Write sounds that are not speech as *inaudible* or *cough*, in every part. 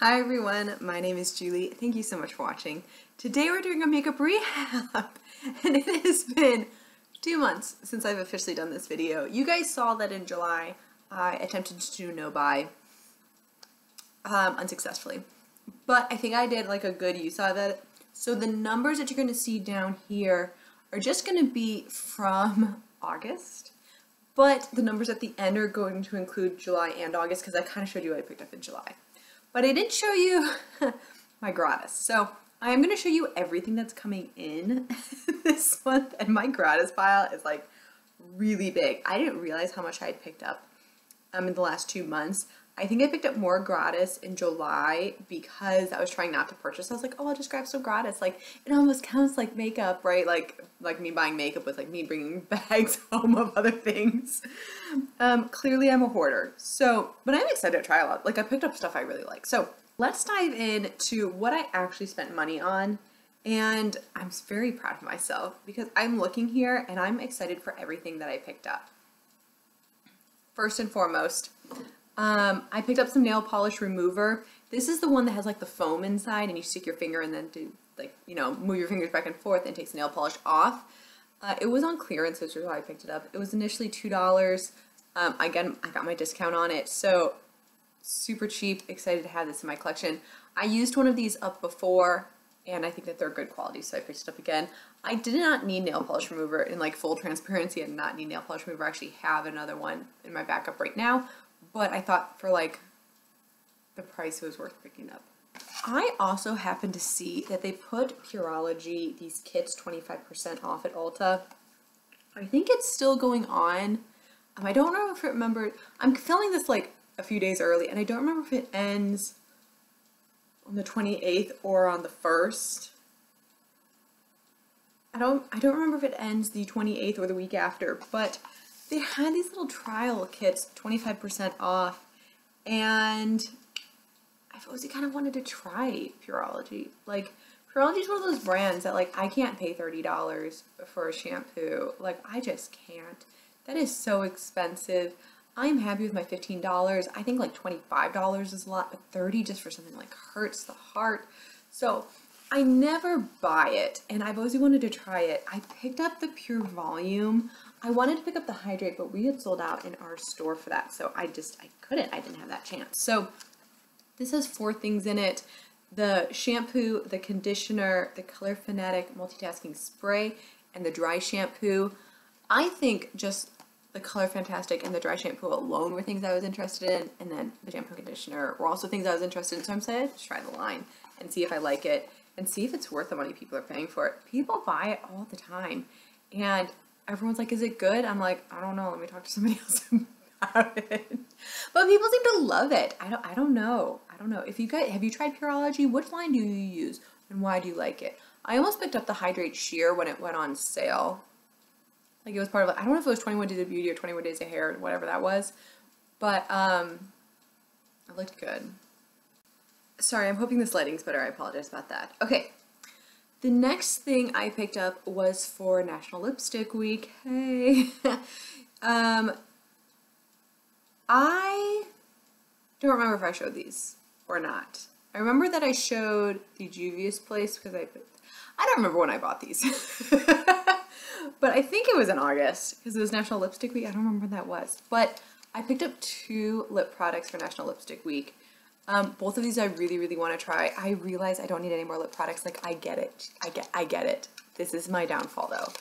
Hi everyone, my name is Julie. Thank you so much for watching. Today we're doing a makeup rehab *laughs* and it has been two months since I've officially done this video. You guys saw that in July I attempted to do no buy um, unsuccessfully, but I think I did like a good use of it. So the numbers that you're going to see down here are just going to be from August, but the numbers at the end are going to include July and August because I kind of showed you what I picked up in July. But I didn't show you *laughs* my gratis. So I am going to show you everything that's coming in *laughs* this month. And my gratis pile is like really big. I didn't realize how much I had picked up um, in the last two months. I think I picked up more gratis in July because I was trying not to purchase. I was like, oh, I'll just grab some gratis. Like it almost counts like makeup, right? Like like me buying makeup with like me bringing *laughs* bags home of other things. Um, clearly I'm a hoarder. So, but I'm excited to try a lot. Like I picked up stuff I really like. So let's dive in to what I actually spent money on. And I'm very proud of myself because I'm looking here and I'm excited for everything that I picked up. First and foremost, um, I picked up some nail polish remover. This is the one that has like the foam inside and you stick your finger and then do like, you know, move your fingers back and forth and takes the nail polish off. Uh, it was on clearance, which is why I picked it up. It was initially $2. Um, again, I got my discount on it. So super cheap, excited to have this in my collection. I used one of these up before and I think that they're good quality, so I picked it up again. I did not need nail polish remover in like full transparency. I did not need nail polish remover. I actually have another one in my backup right now, but I thought for like the price it was worth picking up. I also happened to see that they put Pureology, these kits, 25% off at Ulta. I think it's still going on. Um, I don't know if it remember, I'm filming this like a few days early and I don't remember if it ends on the 28th or on the 1st. I don't I don't remember if it ends the 28th or the week after, but they had these little trial kits, 25% off, and I've always kind of wanted to try Pureology. Like, Pureology is one of those brands that, like, I can't pay $30 for a shampoo. Like, I just can't. That is so expensive. I'm happy with my $15. I think like $25 is a lot, but 30 just for something like hurts the heart. So I never buy it, and I've always wanted to try it. I picked up the Pure Volume. I wanted to pick up the Hydrate, but we had sold out in our store for that, so I just, I couldn't. I didn't have that chance. So this has four things in it. The shampoo, the conditioner, the Color Fanatic Multitasking Spray, and the dry shampoo. I think just the Color Fantastic and the dry shampoo alone were things I was interested in, and then the shampoo conditioner were also things I was interested in, so I'm excited to try the line and see if I like it and see if it's worth the money people are paying for it. People buy it all the time, and everyone's like, is it good? I'm like, I don't know, let me talk to somebody *laughs* else about it. But people seem to love it. I don't I don't know. I don't know. If you guys have you tried Pureology? Which line do you use and why do you like it? I almost picked up the Hydrate Sheer when it went on sale. Like it was part of I don't know if it was 21 Days of Beauty or 21 Days of Hair, or whatever that was. But um it looked good. Sorry, I'm hoping this lighting's better. I apologize about that. Okay, the next thing I picked up was for National Lipstick Week. Hey. *laughs* um, I don't remember if I showed these or not. I remember that I showed the Juvia's Place because I put, I don't remember when I bought these. *laughs* but I think it was in August because it was National Lipstick Week. I don't remember when that was. But I picked up two lip products for National Lipstick Week. Um, both of these I really, really want to try. I realize I don't need any more lip products. Like, I get it. I get, I get it. This is my downfall, though.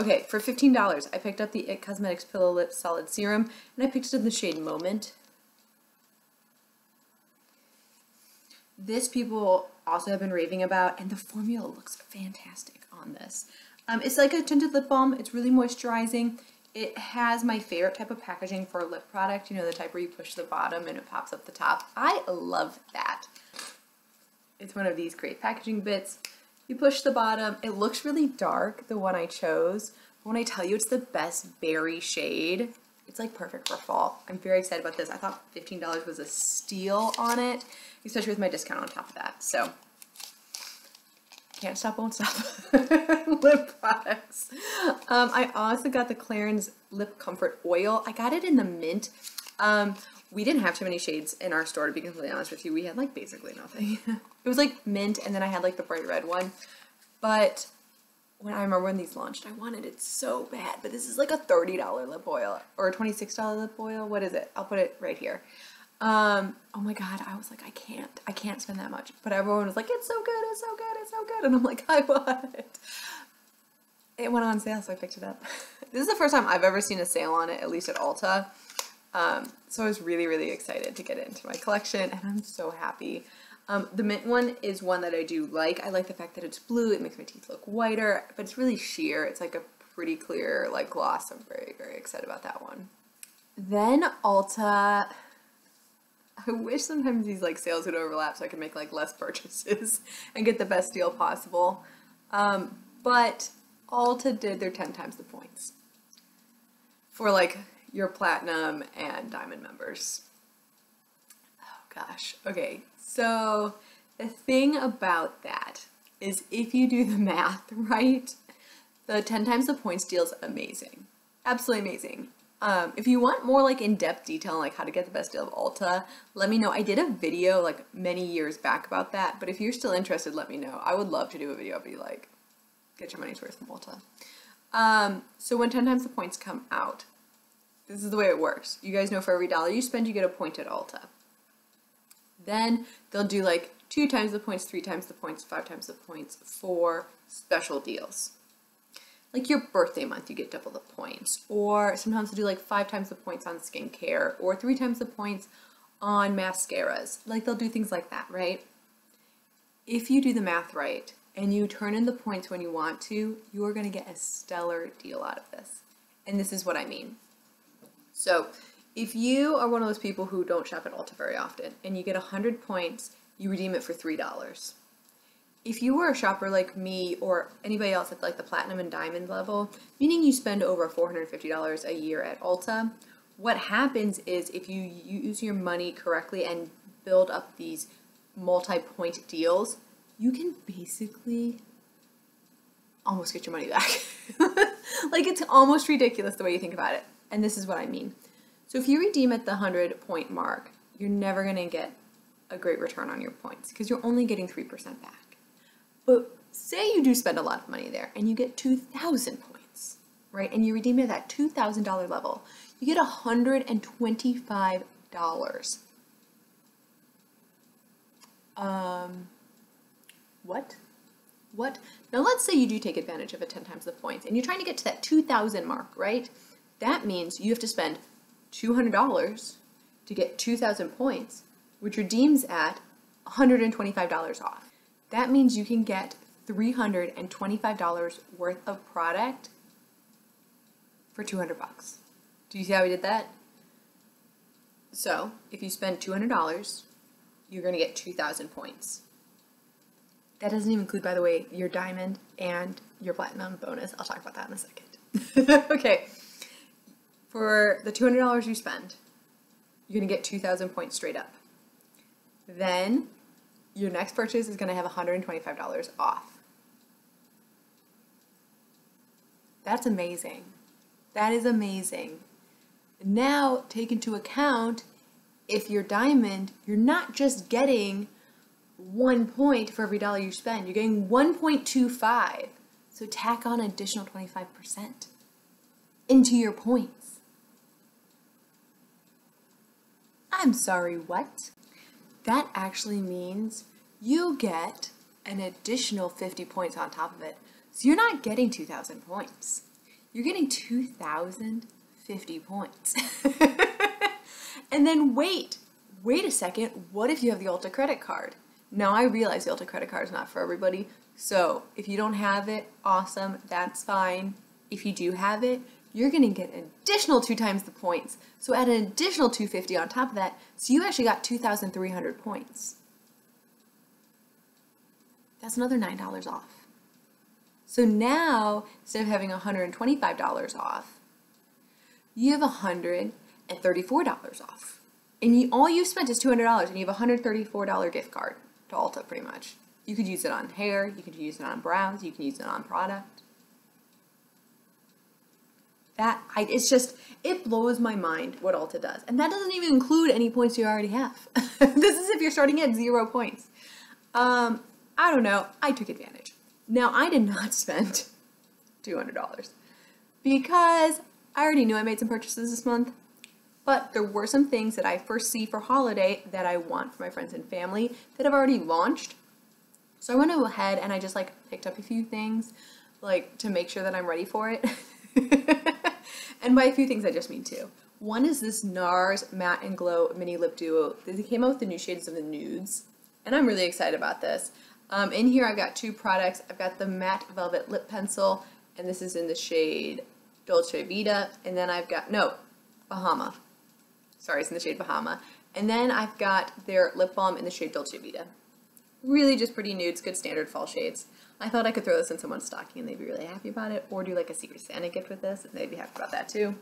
Okay, for $15, I picked up the IT Cosmetics Pillow Lip Solid Serum, and I picked it in the shade Moment. This people also have been raving about, and the formula looks fantastic on this. Um, it's like a tinted lip balm. It's really moisturizing. It has my favorite type of packaging for a lip product, you know, the type where you push the bottom and it pops up the top. I love that. It's one of these great packaging bits. You push the bottom. It looks really dark, the one I chose. When I tell you it's the best berry shade, it's like perfect for fall. I'm very excited about this. I thought $15 was a steal on it, especially with my discount on top of that. So can't stop, won't stop. *laughs* lip products. Um, I also got the Clarins Lip Comfort Oil. I got it in the mint. Um, we didn't have too many shades in our store to be completely honest with you. We had like basically nothing. *laughs* it was like mint and then I had like the bright red one. But when I remember when these launched, I wanted it so bad. But this is like a $30 lip oil or a $26 lip oil. What is it? I'll put it right here. Um, oh my god, I was like, I can't, I can't spend that much. But everyone was like, it's so good, it's so good, it's so good. And I'm like, *laughs* I it. It went on sale, so I picked it up. *laughs* this is the first time I've ever seen a sale on it, at least at Ulta. Um, so I was really, really excited to get it into my collection, and I'm so happy. Um, the mint one is one that I do like. I like the fact that it's blue, it makes my teeth look whiter, but it's really sheer. It's like a pretty clear like gloss. I'm very, very excited about that one. Then Ulta, I wish sometimes these like sales would overlap so I could make like less purchases *laughs* and get the best deal possible. Um, but Ulta did their 10 times the points for like your platinum and diamond members. Oh gosh. Okay. So the thing about that is if you do the *laughs* math right, the 10 times the points deal is amazing. Absolutely amazing. Um, if you want more like in-depth detail on like how to get the best deal of Ulta, let me know. I did a video like many years back about that, but if you're still interested, let me know. I would love to do a video be like, get your money's worth from Ulta. Um, so when 10 times the points come out, this is the way it works. You guys know for every dollar you spend, you get a point at Ulta. Then they'll do like two times the points, three times the points, five times the points for special deals. Like your birthday month, you get double the points. Or sometimes they'll do like five times the points on skincare or three times the points on mascaras. Like they'll do things like that, right? If you do the math right and you turn in the points when you want to, you are going to get a stellar deal out of this. And this is what I mean. So if you are one of those people who don't shop at Ulta very often and you get 100 points, you redeem it for $3. If you were a shopper like me or anybody else at like the platinum and diamond level, meaning you spend over $450 a year at Ulta, what happens is if you use your money correctly and build up these multi-point deals, you can basically almost get your money back. *laughs* like it's almost ridiculous the way you think about it. And this is what I mean. So if you redeem at the 100 point mark, you're never going to get a great return on your points because you're only getting 3% back. But say you do spend a lot of money there and you get 2,000 points, right? And you redeem it at that $2,000 level, you get $125. Um, what? What? Now let's say you do take advantage of it 10 times the points and you're trying to get to that 2,000 mark, right? That means you have to spend $200 to get 2,000 points, which redeems at $125 off. That means you can get $325 worth of product for 200 bucks. Do you see how we did that? So, if you spend $200, you're going to get 2,000 points. That doesn't even include, by the way, your diamond and your platinum bonus. I'll talk about that in a second. *laughs* okay for the $200 you spend, you're going to get 2,000 points straight up. Then your next purchase is going to have $125 off. That's amazing. That is amazing. Now, take into account if you're diamond, you're not just getting one point for every dollar you spend, you're getting 1.25. So tack on additional 25% into your points. I'm sorry, what? That actually means you get an additional 50 points on top of it. So you're not getting 2,000 points. You're getting 2,050 points. *laughs* and then wait, wait a second, what if you have the Ulta credit card? Now I realize the Ulta credit card is not for everybody, so if you don't have it, awesome, that's fine. If you do have it, you're going to get an additional two times the points. So add an additional 250 on top of that. So you actually got 2,300 points. That's another $9 off. So now, instead of having $125 off, you have $134 off. And you, all you spent is $200 and you have a $134 gift card to Ulta pretty much. You could use it on hair, you could use it on brows, you can use it on product. That I, it's just it blows my mind what Ulta does, and that doesn't even include any points you already have. *laughs* this is if you're starting at zero points. Um, I don't know. I took advantage. Now I did not *laughs* spend two hundred dollars because I already knew I made some purchases this month. But there were some things that I foresee for holiday that I want for my friends and family that have already launched. So I went ahead and I just like picked up a few things like to make sure that I'm ready for it. *laughs* and by a few things I just mean two. One is this NARS Matte and Glow Mini Lip Duo. They came out with the new shades of the nudes. And I'm really excited about this. Um, in here I've got two products. I've got the Matte Velvet Lip Pencil and this is in the shade Dolce Vita. And then I've got, no, Bahama. Sorry, it's in the shade Bahama. And then I've got their lip balm in the shade Dolce Vita. Really just pretty nudes, good standard fall shades. I thought I could throw this in someone's stocking and they'd be really happy about it, or do like a Secret Santa gift with this and they'd be happy about that too.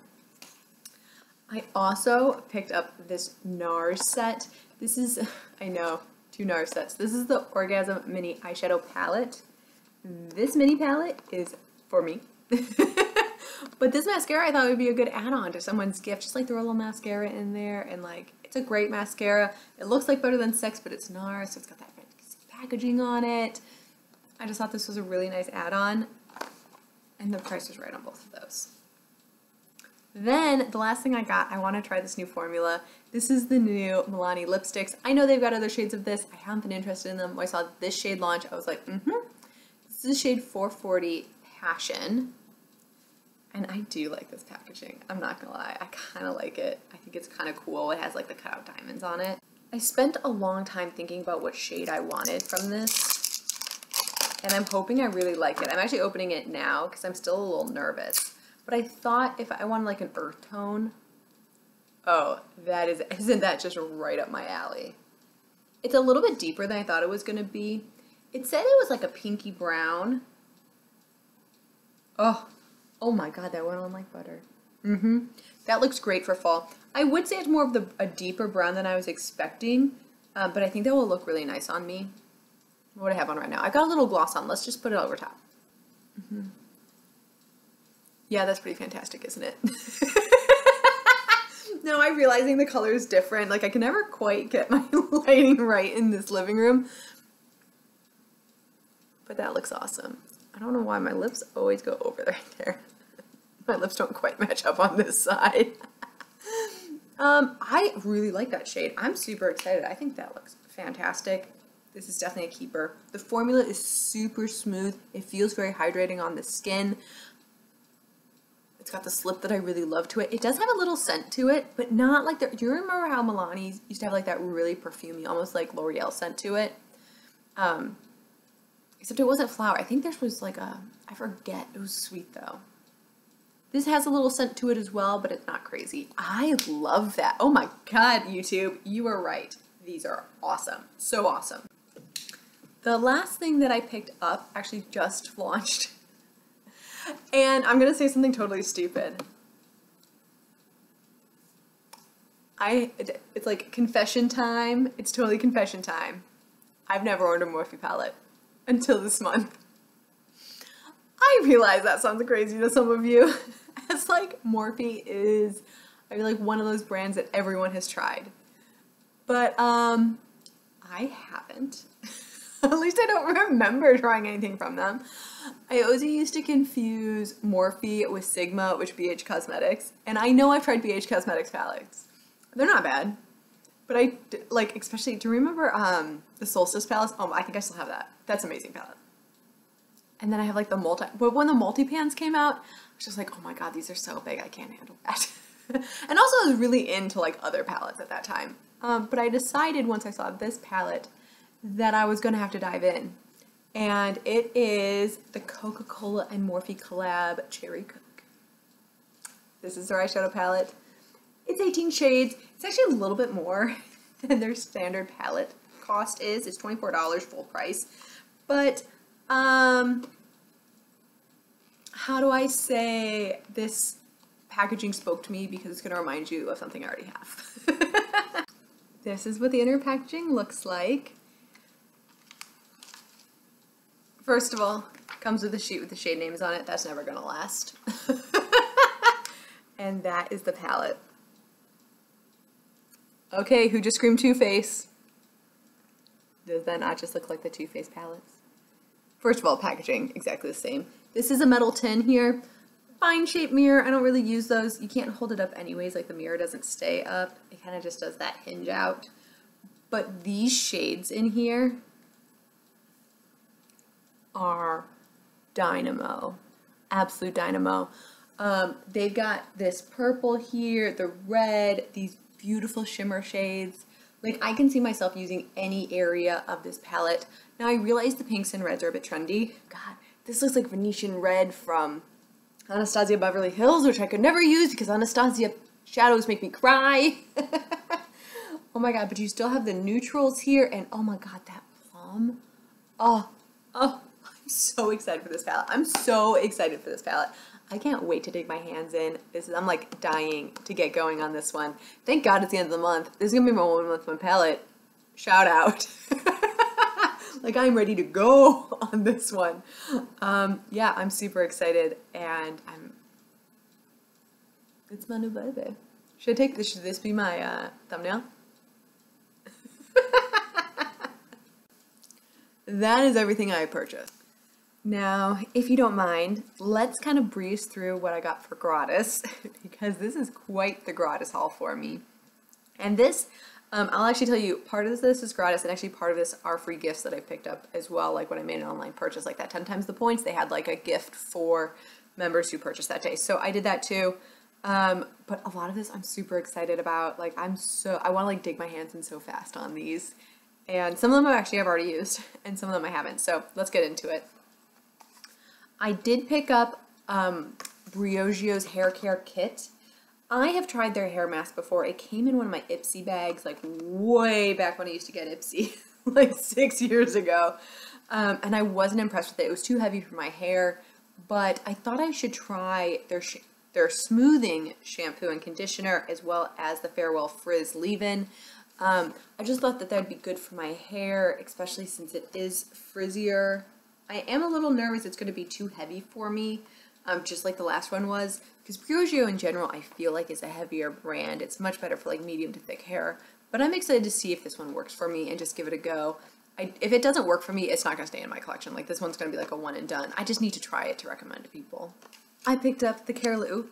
I also picked up this NARS set. This is, *laughs* I know, NARS sets. This is the Orgasm Mini Eyeshadow Palette. This mini palette is for me. *laughs* but this mascara I thought would be a good add-on to someone's gift. Just like throw a little mascara in there and like, it's a great mascara. It looks like Better Than Sex, but it's NARS, so it's got that fancy packaging on it. I just thought this was a really nice add-on and the price was right on both of those. Then the last thing I got, I want to try this new formula. This is the new Milani lipsticks. I know they've got other shades of this. I haven't been interested in them. When I saw this shade launch, I was like, mm-hmm. This is shade 440 Passion. And I do like this packaging. I'm not gonna lie. I kind of like it. I think it's kind of cool. It has like the cutout diamonds on it. I spent a long time thinking about what shade I wanted from this. And I'm hoping I really like it. I'm actually opening it now because I'm still a little nervous. But I thought if I wanted like an earth tone, oh, that is, *laughs* isn't that just right up my alley? It's a little bit deeper than I thought it was going to be. It said it was like a pinky brown. Oh, oh my god, that went on like butter. Mm-hmm. That looks great for fall. I would say it's more of the a deeper brown than I was expecting, uh, but I think that will look really nice on me. What do I have on right now? I got a little gloss on. Let's just put it over top. Mm -hmm. Yeah, that's pretty fantastic, isn't it? *laughs* now I'm realizing the color is different. Like I can never quite get my *laughs* lighting right in this living room. But that looks awesome. I don't know why my lips always go over *laughs* right there. My lips don't quite match up on this side. um, I really like that shade. I'm super excited. I think that looks fantastic. This is definitely a keeper. The formula is super smooth. It feels very hydrating on the skin. It's got the slip that I really love to it. It does have a little scent to it, but not like the, do you remember how Milani used to have like that really perfumey, almost like L'Oreal scent to it? Um, except it wasn't flower. I think this was like a, I forget, it was sweet though. This has a little scent to it as well, but it's not crazy. I love that. Oh my God, YouTube, you are right. These are awesome. So awesome. The last thing that I picked up actually just *laughs* launched. And I'm gonna say something totally stupid. I, it's like confession time. It's totally confession time. I've never ordered a Morphe palette until this month. I realize that sounds crazy to some of you. *laughs* as like Morphe is, I feel like one of those brands that everyone has tried. But um, I haven't. *laughs* *laughs* At least I don't remember trying anything from them. I always used to confuse Morphe with Sigma, which BH Cosmetics, and I know I've tried BH Cosmetics palettes. They're not bad, but I like especially. Do you remember um, the Solstice palette? Oh, I think I still have that. That's amazing palette. And then I have like the multi, but when the multi pans came out, I was just like, oh my god, these are so big, I can't handle that. *laughs* and also I was really into like other palettes at that time. Um, but I decided once I saw this palette that I was gonna have to dive in. And it is the Coca-Cola and Morphe collab Cherry Coke. This is their eyeshadow palette. It's 18 shades. It's actually a little bit more *laughs* than their standard palette cost is. It's $24 full price. But um, how do I say this packaging spoke to me because it's going to remind you of something I already have. *laughs* this is what the inner packaging looks like. First of all, comes with a sheet with the shade names on it. That's never going to last. *laughs* And that is the palette. Okay, who just screamed Too Faced? Does that not just look like the Too Faced palettes? First of all, packaging, exactly the same. This is a metal tin here. Fine shaped mirror, I don't really use those. You can't hold it up anyways, like the mirror doesn't stay up. It kind of just does that hinge out. But these shades in here are dynamo. Absolute dynamo. Um, they've got this purple here, the red, these beautiful shimmer shades. Like I can see myself using any area of this palette. Now I realize the pinks and reds are a bit trendy. God, this looks like Venetian red from Anastasia Beverly Hills, which I could never use because Anastasia shadows make me cry. *laughs* oh my god, but you still have the neutrals here, and oh my god, that plum. Oh, oh, *laughs* so excited for this palette. I'm so excited for this palette. I can't wait to dig my hands in. This is, I'm like dying to get going on this one. Thank God it's the end of the month. This is gonna be my one month one palette. Shout out. *laughs* like I'm ready to go *laughs* on this one. Um, yeah, I'm super excited and I'm, it's my new baby. Should I take this, should this be my uh, thumbnail? that is everything I purchased. Now, if you don't mind, let's kind of breeze through what I got for gratis *laughs* because this is quite the gratis haul for me. And this, um, I'll actually tell you, part of this is gratis and actually part of this are free gifts that I picked up as well. Like when I made an online purchase, like that 10 times the points, they had like a gift for members who purchased that day. So I did that too. Um, but a lot of this I'm super excited about. Like I'm so, I want to like dig my hands in so fast on these. And some of them I actually have already used *laughs* and some of them I haven't. So let's get into it. I did pick up um, Briogeo's hair care kit. I have tried their hair mask before. It came in one of my Ipsy bags, like way back when I used to get Ipsy, *laughs* like six years ago. Um, and I wasn't impressed with it. It was too heavy for my hair, but I thought I should try their their smoothing shampoo and conditioner as well as the Farewell Frizz leave-in. Um, I just thought that that would be good for my hair, especially since it is frizzier I am a little nervous it's going to be too heavy for me, um, just like the last one was, because Briogeo in general I feel like is a heavier brand. It's much better for like medium to thick hair, but I'm excited to see if this one works for me and just give it a go. I, if it doesn't work for me, it's not going to stay in my collection. Like this one's going to be like a one and done. I just need to try it to recommend to people. I picked up the Carolina,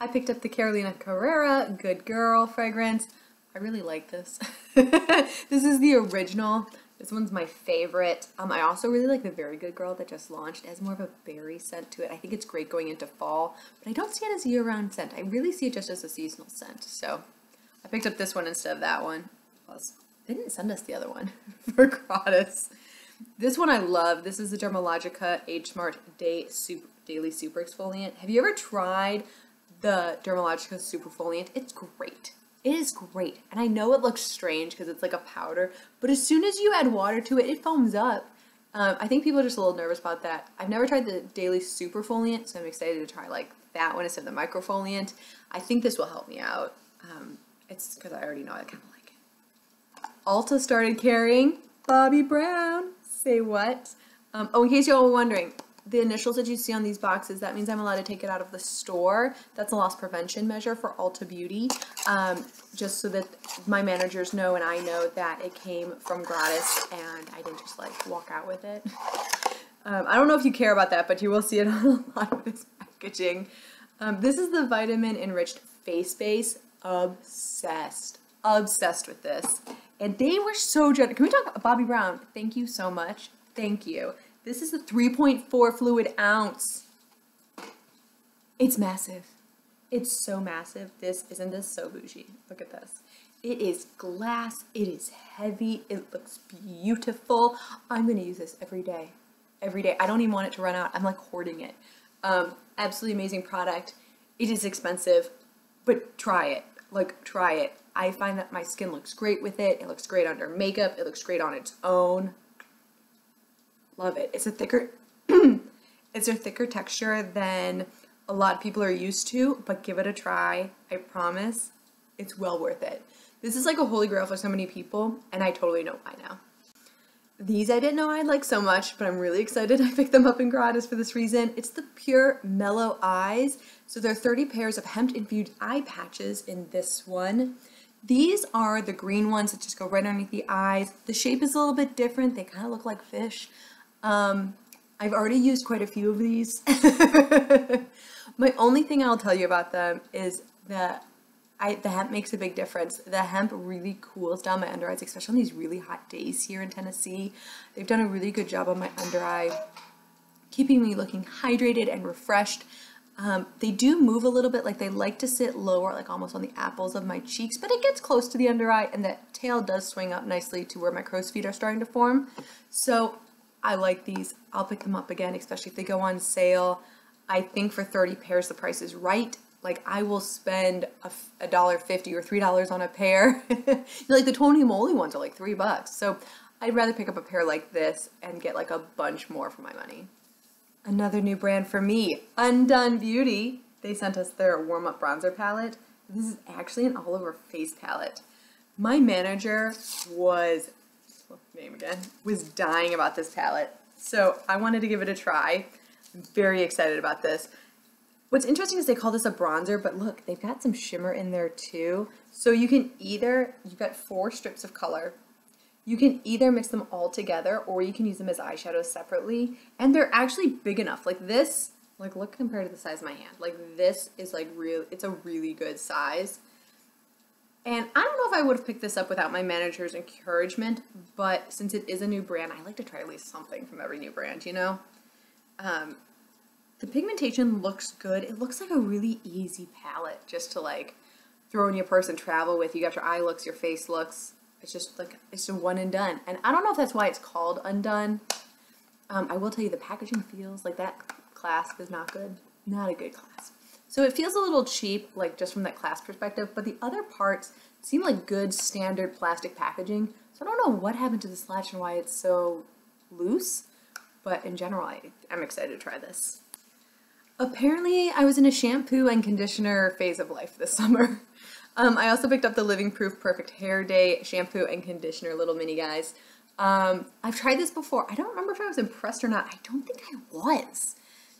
I picked up the Carolina Herrera Good Girl fragrance. I really like this. *laughs* this is the original. This one's my favorite. Um, I also really like the Very Good Girl that just launched. It has more of a berry scent to it. I think it's great going into fall, but I don't see it as a year-round scent. I really see it just as a seasonal scent. So I picked up this one instead of that one. Plus, they didn't send us the other one *laughs* for gratis. This one I love. This is the Dermalogica Age Smart Day Super, Daily Super Exfoliant. Have you ever tried the Dermalogica Super Foliant? It's great. It is great. And I know it looks strange because it's like a powder, but as soon as you add water to it, it foams up. Um, I think people are just a little nervous about that. I've never tried the Daily Super Foliant, so I'm excited to try like that one instead of the Microfoliant. I think this will help me out. Um, it's because I already know I kind of like it. Ulta started carrying Bobbi Brown. Say what? Um, oh, in case y'all were wondering, the initials that you see on these boxes, that means I'm allowed to take it out of the store. That's a loss prevention measure for Ulta Beauty, um, just so that my managers know and I know that it came from gratis and I didn't just like walk out with it. Um, I don't know if you care about that, but you will see it on *laughs* a lot of this packaging. Um, this is the vitamin enriched face base. Obsessed. Obsessed with this. And they were so generous. Can we talk Bobbi Brown? Thank you so much. Thank you. This is a 3.4 fluid ounce. It's massive. It's so massive. This, isn't this so bougie? Look at this. It is glass. It is heavy. It looks beautiful. I'm going to use this every day. Every day. I don't even want it to run out. I'm like hoarding it. Um, absolutely amazing product. It is expensive, but try it. Like, try it. I find that my skin looks great with it. It looks great under makeup. It looks great on its own. Love it. It's a thicker, *clears throat* it's a thicker texture than a lot of people are used to, but give it a try. I promise it's well worth it. This is like a holy grail for so many people, and I totally know why now. These I didn't know I'd like so much, but I'm really excited *laughs* I picked them up in Gratis for this reason. It's the Pure Mellow Eyes. So there are 30 pairs of hemp-infused eye patches in this one. These are the green ones that just go right underneath the eyes. The shape is a little bit different. They kind of look like fish. Um, I've already used quite a few of these. *laughs* My only thing I'll tell you about them is that I, the hemp makes a big difference. The hemp really cools down my under eyes, especially on these really hot days here in Tennessee. They've done a really good job on my under eye, keeping me looking hydrated and refreshed. Um, they do move a little bit, like they like to sit lower, like almost on the apples of my cheeks, but it gets close to the under eye and the tail does swing up nicely to where my crow's feet are starting to form. So I like these. I'll pick them up again, especially if they go on sale. I think for 30 pairs, the price is right like I will spend a dollar fifty or three dollars on a pair. *laughs* like the Tony Moly ones are like three bucks. So I'd rather pick up a pair like this and get like a bunch more for my money. Another new brand for me, Undone Beauty. They sent us their warm up bronzer palette. This is actually an all over face palette. My manager was name again was dying about this palette. So I wanted to give it a try. I'm very excited about this. What's interesting is they call this a bronzer, but look, they've got some shimmer in there too. So you can either, you've got four strips of color. You can either mix them all together or you can use them as eyeshadows separately. And they're actually big enough. Like this, like look compared to the size of my hand. Like this is like real, it's a really good size. And I don't know if I would have picked this up without my manager's encouragement, but since it is a new brand, I like to try at least something from every new brand, you know? Um, the pigmentation looks good. It looks like a really easy palette just to like throw in your purse and travel with. You got your eye looks, your face looks. It's just like, it's a one and done. And I don't know if that's why it's called Undone. Um, I will tell you the packaging feels like that clasp is not good. Not a good clasp. So it feels a little cheap, like just from that class perspective, but the other parts seem like good standard plastic packaging. So I don't know what happened to this latch and why it's so loose, but in general, I, I'm excited to try this. Apparently, I was in a shampoo and conditioner phase of life this *laughs* summer. Um, I also picked up the Living Proof Perfect Hair Day shampoo and conditioner little mini guys. Um, I've tried this before. I don't remember if I was impressed or not. I don't think I was.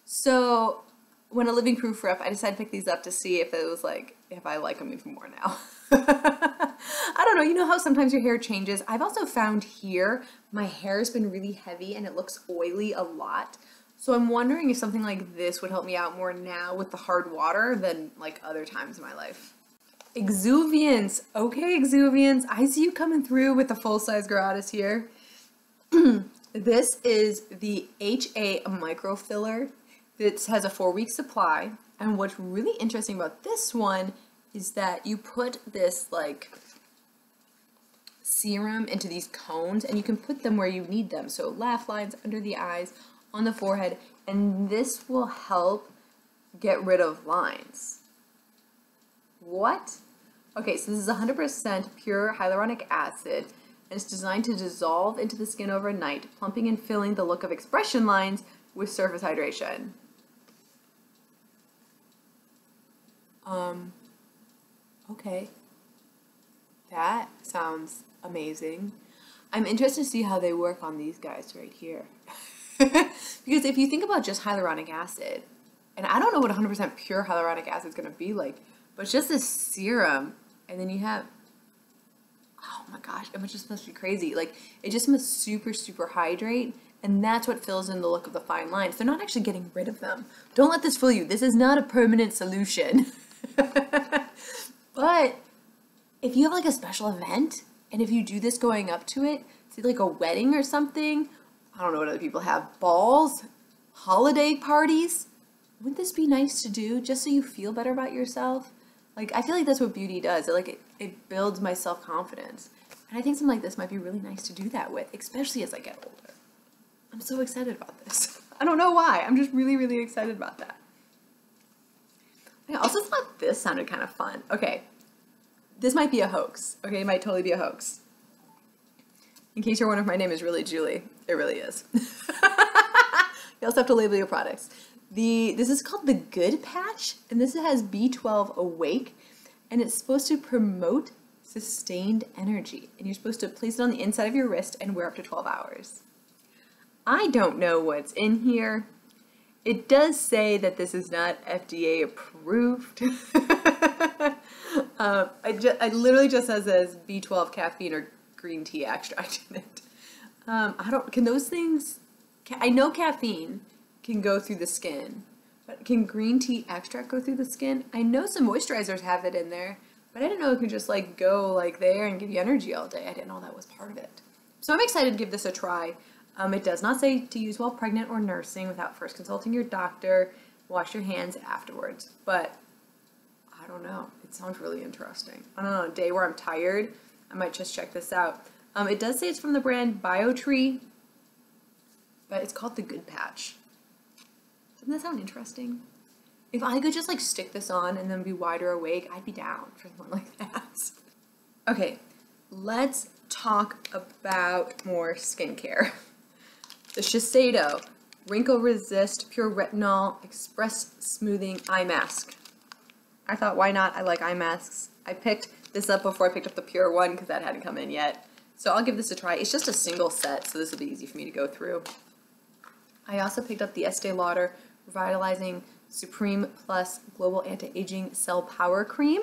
So when a Living Proof rep, I decided to pick these up to see if it was like, if I like them even more now. *laughs* I don't know, you know how sometimes your hair changes? I've also found here, my hair has been really heavy and it looks oily a lot. So I'm wondering if something like this would help me out more now with the hard water than like other times in my life. Exuviance. Okay, Exuviance. I see you coming through with the full-size gratis here. *clears throat* this is the HA micro filler. It has a four-week supply. And what's really interesting about this one is that you put this like serum into these cones and you can put them where you need them. So laugh lines, under the eyes, on the forehead and this will help get rid of lines. What? Okay, so this is 100% pure hyaluronic acid and it's designed to dissolve into the skin overnight, plumping and filling the look of expression lines with surface hydration. Um, okay. That sounds amazing. I'm interested to see how they work on these guys right here. *laughs* because if you think about just hyaluronic acid, and I don't know what 100% pure hyaluronic acid is going to be like, but just this serum, and then you have, oh my gosh, it just must be crazy. Like, it just must super, super hydrate, and that's what fills in the look of the fine lines. They're not actually getting rid of them. Don't let this fool you. This is not a permanent solution. *laughs* *laughs* but if you have like a special event, and if you do this going up to it, say like a wedding or something, I don't know what other people have, balls, holiday parties. Wouldn't this be nice to do just so you feel better about yourself? Like, I feel like that's what beauty does. It, like, it, it builds my self-confidence. And I think something like this might be really nice to do that with, especially as I get older. I'm so excited about this. *laughs* I don't know why. I'm just really, really excited about that. I also thought this sounded kind of fun. Okay, this might be a hoax. Okay, it might totally be a hoax. In case you're wondering if my name is really Julie, it really is. *laughs* you also have to label your products. The This is called the Good Patch, and this has B12 Awake, and it's supposed to promote sustained energy. And you're supposed to place it on the inside of your wrist and wear up to 12 hours. I don't know what's in here. It does say that this is not FDA approved. uh, *laughs* I, ju- literally just says as B12 caffeine or green tea extract in it. Um, I don't, can those things, ca- I know caffeine can go through the skin, but can green tea extract go through the skin? I know some moisturizers have it in there, but I didn't know it could just like go like there and give you energy all day. I didn't know that was part of it. So I'm excited to give this a try. Um, it does not say to use while pregnant or nursing without first consulting your doctor. Wash your hands afterwards. But I don't know. It sounds really interesting. I don't know. A day where I'm tired, I might just check this out. Um, it does say it's from the brand BioTree, but it's called the Good Patch. Doesn't that sound interesting? If I could just like stick this on and then be wider awake, I'd be down for *laughs* something like that. Okay, let's talk about more skincare. *laughs* The Shiseido Wrinkle Resist Pure Retinol Express Smoothing Eye Mask. I thought, why not? I like eye masks. I picked this up before I picked up the Pure one because that hadn't come in yet. So I'll give this a try. It's just a single set, so this will be easy for me to go through. I also picked up the Estee Lauder Revitalizing Supreme Plus Global Anti-Aging Cell Power Cream.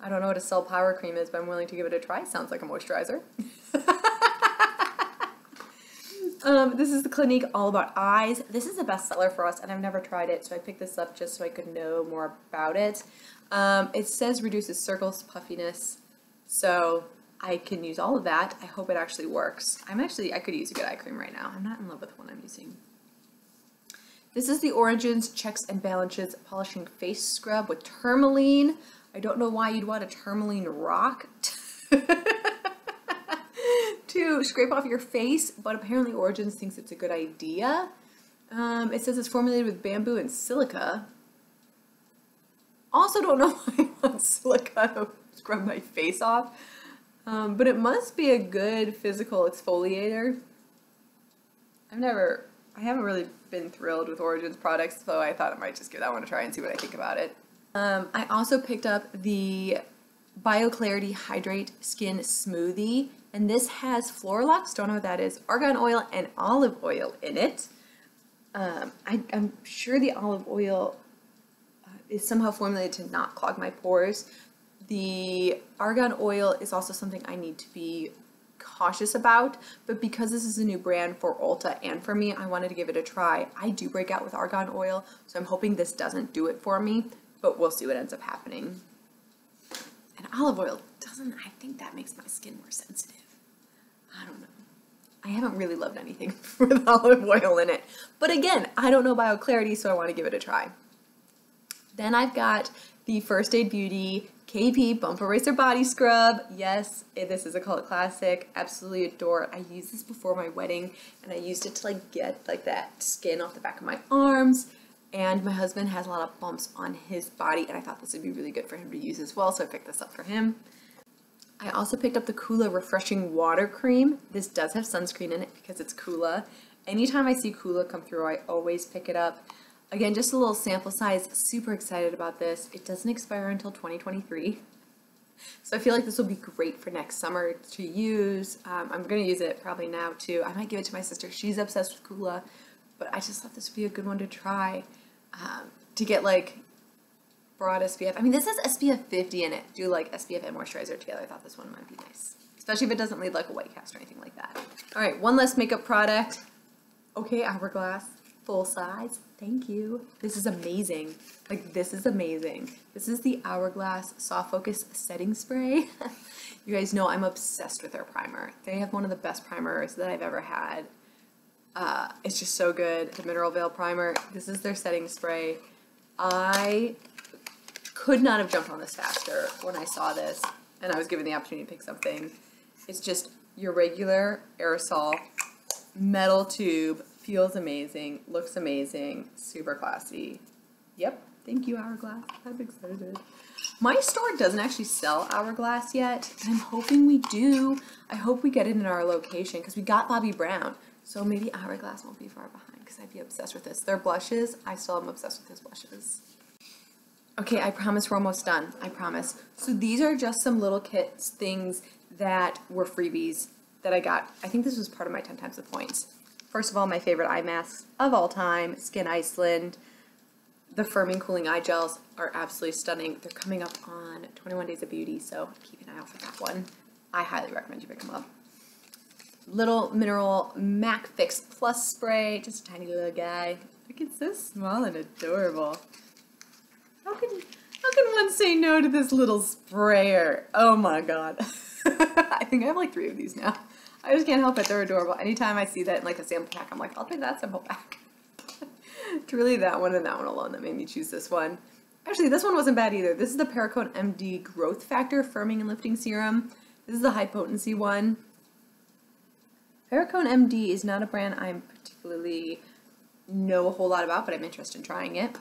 I don't know what a cell power cream is, but I'm willing to give it a try. Sounds like a moisturizer. *laughs* um, this is the Clinique All About Eyes. This is a bestseller for us, and I've never tried it, so I picked this up just so I could know more about it. Um, it says reduces circles, puffiness, so I can use all of that. I hope it actually works. I'm actually, I could use a good eye cream right now. I'm not in love with the one I'm using. This is the Origins Checks and Balances Polishing Face Scrub with Tourmaline. I don't know why you'd want a tourmaline rock *laughs* to scrape off your face, but apparently Origins thinks it's a good idea. Um, it says it's formulated with bamboo and silica. Also don't know *laughs* why I want silica to scrub my face off, um, but it must be a good physical exfoliator. I've never, I haven't really been thrilled with Origins products, so I thought I might just give that one a try and see what I think about it. Um, I also picked up the BioClarity Hydrate Skin Smoothie, and this has Floralux, don't know what that is, argan oil and olive oil in it. Um, I, am sure the olive oil uh, is somehow formulated to not clog my pores. The argan oil is also something I need to be cautious about, but because this is a new brand for Ulta and for me, I wanted to give it a try. I do break out with argan oil, so I'm hoping this doesn't do it for me, but we'll see what ends up happening. And olive oil doesn't, I think that makes my skin more sensitive. I don't know. I haven't really loved anything *laughs* with olive oil in it. But again, I don't know BioClarity, so I want to give it a try. Then I've got the First Aid Beauty KP Bump Eraser Body Scrub. Yes, eh, this is a cult classic. Absolutely adore it. I used this before my wedding and I used it to like get like that skin off the back of my arms. And my husband has a lot of bumps on his body and I thought this would be really good for him to use as well, so I picked this up for him. I also picked up the Coola Refreshing Water Cream. This does have sunscreen in it because it's Coola. Anytime I see Coola come through, I always pick it up. Again, just a little sample size. Super excited about this. It doesn't expire until 2023. So I feel like this will be great for next summer to use. Um, I'm going to use it probably now too. I might give it to my sister. She's obsessed with Coola, but I just thought this would be a good one to try um, to get like broad SPF. I mean, this has SPF 50 in it. Do like SPF and moisturizer together. I thought this one might be nice, especially if it doesn't leave like a white cast or anything like that. All right, one less makeup product. Okay, Hourglass, full size. Thank you. This is amazing. Like, this is amazing. This is the Hourglass Soft Focus Setting Spray. *laughs* you guys know I'm obsessed with their primer. They have one of the best primers that I've ever had. Uh, it's just so good. The Mineral Veil Primer. This is their setting spray. I could not have jumped on this faster when I saw this and I was given the opportunity to pick something. It's just your regular aerosol metal tube feels amazing, looks amazing, super classy. Yep, thank you Hourglass. I'm excited. My store doesn't actually sell Hourglass yet, and I'm hoping we do. I hope we get it in our location because we got Bobbi Brown. So maybe Hourglass won't be far behind because I'd be obsessed with this. Their blushes, I still am obsessed with his blushes. Okay, I promise we're almost done. I promise. So these are just some little kits, things that were freebies that I got. I think this was part of my 10 times the points. First of all, my favorite eye masks of all time, Skyn Iceland. The firming cooling eye gels are absolutely stunning. They're coming up on 21 Days of Beauty, so keep an eye out for that one. I highly recommend you pick them up. Little Mineral MAC Fix Plus Spray, just a tiny little guy. Look, it's so small and adorable. How can how can one say no to this little sprayer? Oh my god. *laughs* I think I have like three of these now. I just can't help it. They're adorable. Anytime I see that in like a sample pack, I'm like, I'll take that sample pack. *laughs* it's really that one and that one alone that made me choose this one. Actually, this one wasn't bad either. This is the Perricone MD Growth Factor Firming and Lifting Serum. This is the high potency one. Perricone MD is not a brand I'm particularly know a whole lot about, but I'm interested in trying it.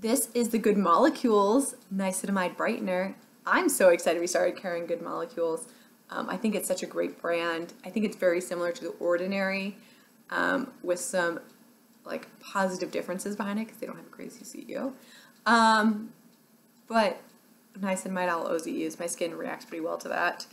This is the Good Molecules Niacinamide Brightener. I'm so excited we started carrying Good Molecules. Um, I think it's such a great brand. I think it's very similar to The Ordinary um, with some like positive differences behind it because they don't have a crazy CEO. Um, but niacinamide I'll use. My skin reacts pretty well to that.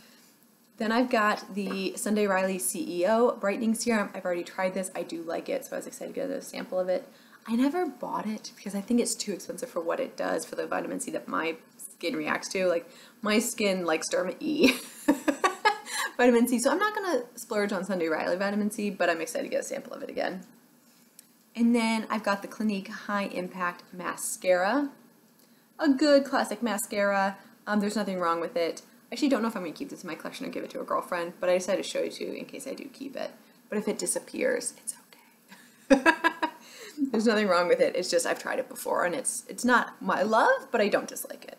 Then I've got the Sunday Riley CEO Brightening Serum. I've already tried this. I do like it, so I was excited to get a sample of it. I never bought it because I think it's too expensive for what it does for the vitamin C that my skin reacts to. Like my skin likes Derma E *laughs* vitamin C, so I'm not gonna splurge on Sunday Riley vitamin C, but I'm excited to get a sample of it again. And then I've got the Clinique High Impact Mascara. A good classic mascara. Um, there's nothing wrong with it. I actually don't know if I'm going to keep this in my collection or give it to a girlfriend, but I decided to show you two in case I do keep it. But if it disappears, it's okay. *laughs* There's nothing wrong with it. It's just I've tried it before and it's it's not my love, but I don't dislike it.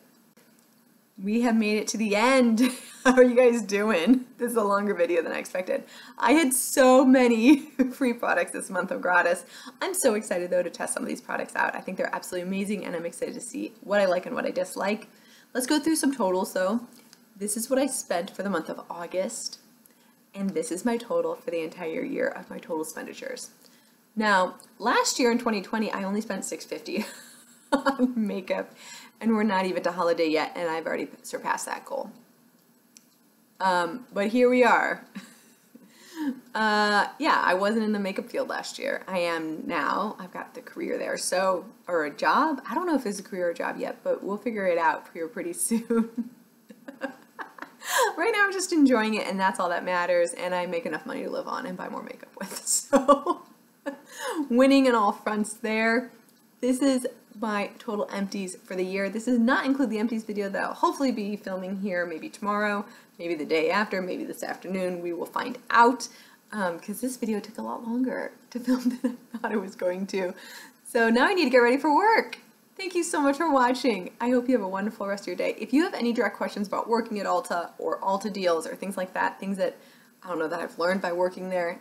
We have made it to the end. *laughs* How are you guys doing? This is a longer video than I expected. I had so many *laughs* free products this month of gratis. I'm so excited though to test some of these products out. I think they're absolutely amazing and I'm excited to see what I like and what I dislike. Let's go through some totals though. This is what I spent for the month of August and this is my total for the entire year of my total expenditures. Now, last year in 2020, I only spent 650 *laughs* on makeup, and we're not even to holiday yet, and I've already surpassed that goal. Um, but here we are. *laughs* uh, yeah, I wasn't in the makeup field last year. I am now. I've got the career there, so or a job. I don't know if it's a career or a job yet, but we'll figure it out here pretty *laughs* soon. right now, I'm just enjoying it, and that's all that matters. And I make enough money to live on and buy more makeup with. So winning in all fronts there. This is my total empties for the year. This does not include the empties video that I'll hopefully be filming here maybe tomorrow, maybe the day after, maybe this afternoon. We will find out because um, this video took a lot longer to *laughs* film than I thought it was going to. So now I need to get ready for work. Thank you so much for watching. I hope you have a wonderful rest of your day. If you have any direct questions about working at Ulta or Ulta deals or things like that, things that I don't know that I've learned by working there,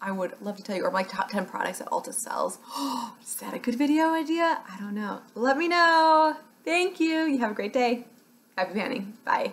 I would love to tell you, or my top 10 products that Ulta sells. *gasps* Is that a good video idea? I don't know. Let me know. Thank you. You have a great day. Happy panning. Bye.